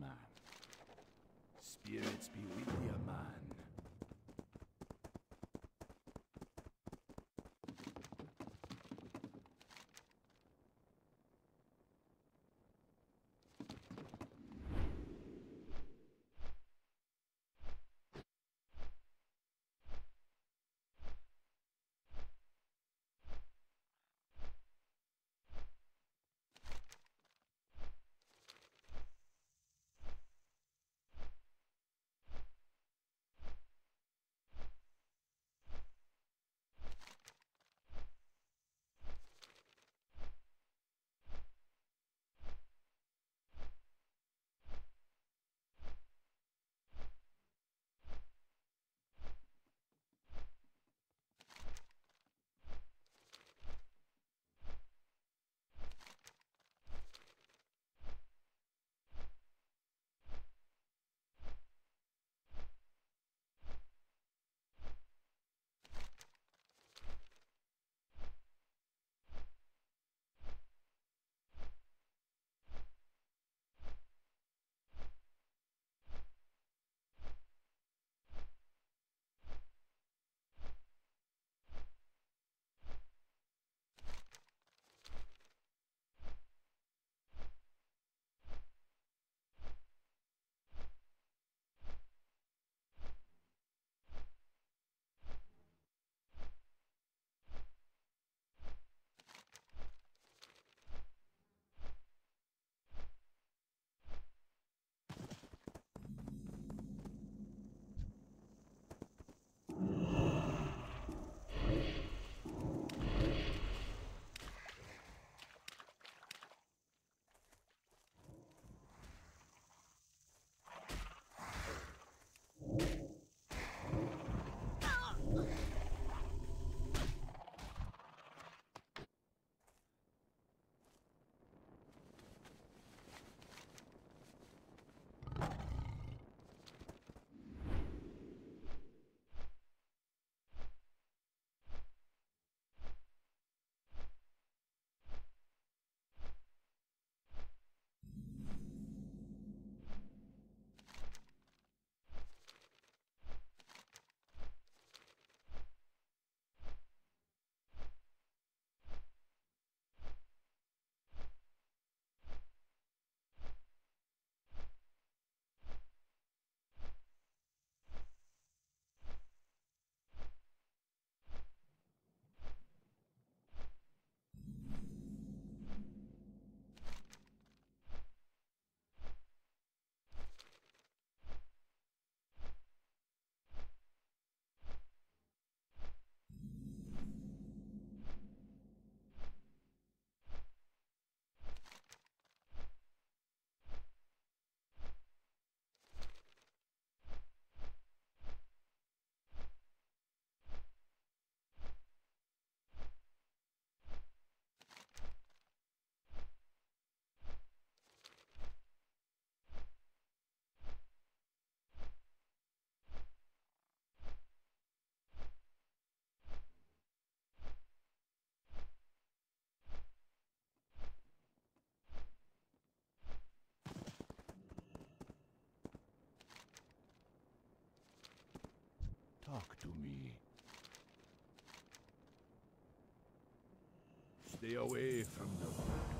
man. Spirits be with you, Talk to me. Stay away from the